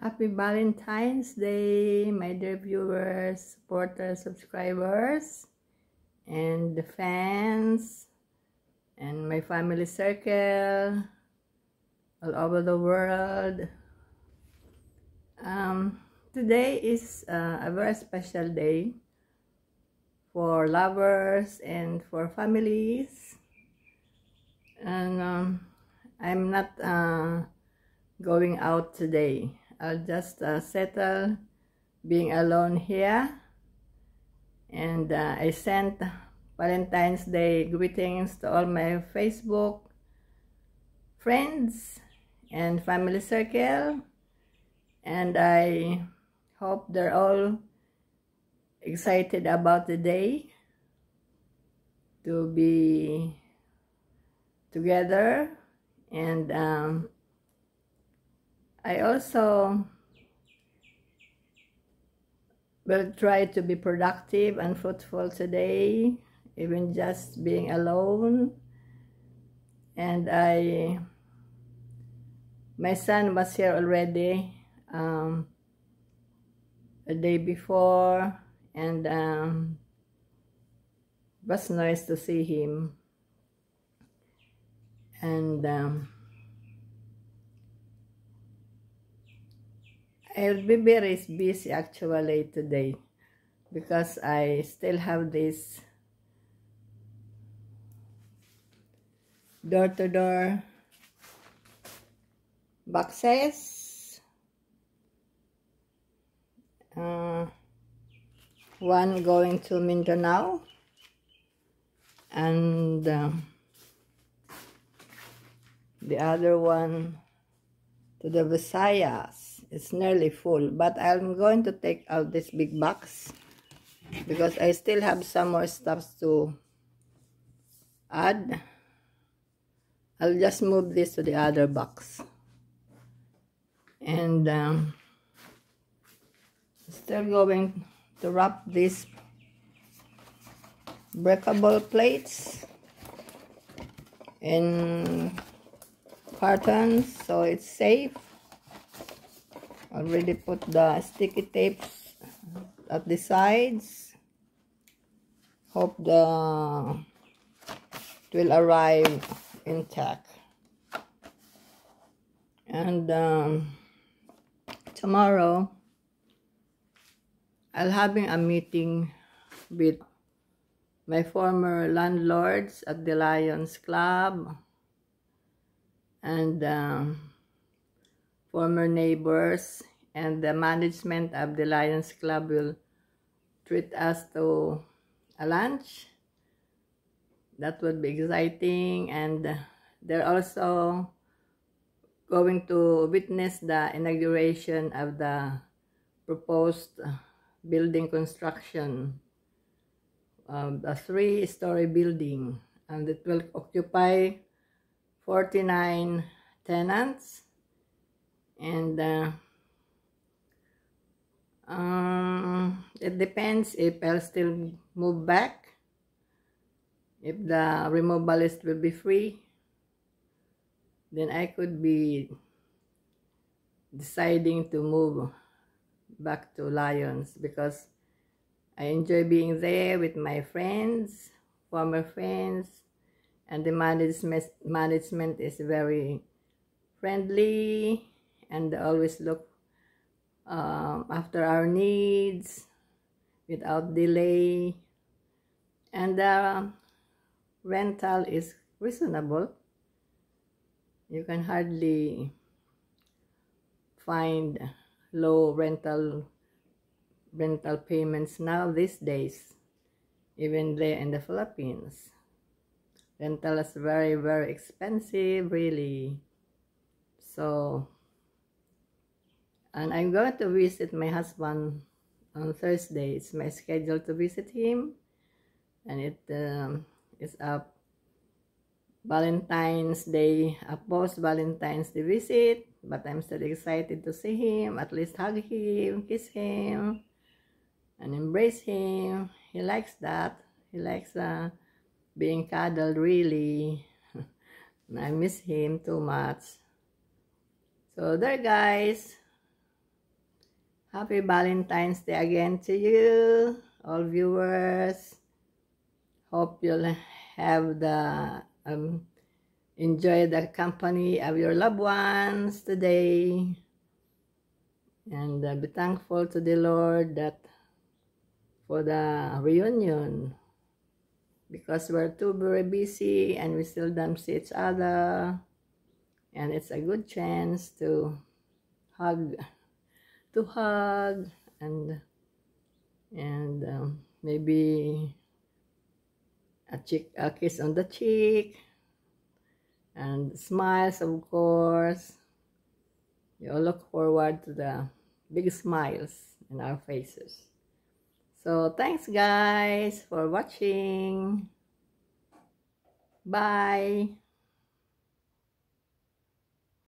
Happy Valentine's Day, my dear viewers, supporters, subscribers, and the fans, and my family circle all over the world. Um, today is uh, a very special day for lovers and for families. And um, I'm not uh, going out today. I'll just uh, settle being alone here. And uh, I sent Valentine's Day greetings to all my Facebook friends and family circle. And I hope they're all excited about the day to be together and um, I also will try to be productive and fruitful today even just being alone. And I my son was here already um, a day before and um, it was nice to see him. And um, I'll be very busy actually today because I still have this door-to-door -door boxes uh, one going to Mindanao and uh, the other one to the Visayas. It's nearly full, but I'm going to take out this big box because I still have some more stuff to add. I'll just move this to the other box. And um, still going to wrap these breakable plates in cartons so it's safe already put the sticky tapes at the sides. Hope the it will arrive intact. And um, tomorrow I'll having a meeting with my former landlords at the Lions Club. And um, former neighbors and the management of the Lions Club will treat us to a lunch. That would be exciting and they're also going to witness the inauguration of the proposed building construction of a three-story building and it will occupy 49 tenants and uh, um, it depends if I'll still move back if the removalist will be free then I could be deciding to move back to Lions because I enjoy being there with my friends, former friends, and the management management is very friendly and always look um, after our needs without delay. And the rental is reasonable. You can hardly find low rental rental payments now these days even there in the Philippines. Rental is very very expensive really. So and I'm going to visit my husband on Thursday. It's my schedule to visit him. And it um, is a Valentine's Day a post Valentine's Day visit. But I'm still excited to see him at least hug him kiss him and embrace him. He likes that. He likes uh, being cuddled really. I miss him too much. So there guys, Happy Valentine's Day again to you, all viewers. Hope you'll have the um, enjoy the company of your loved ones today, and uh, be thankful to the Lord that for the reunion because we're too very busy and we still don't see each other and it's a good chance to hug to hug and and um, maybe a cheek a kiss on the cheek and smiles of course. You all look forward to the big smiles in our faces. So thanks guys for watching. Bye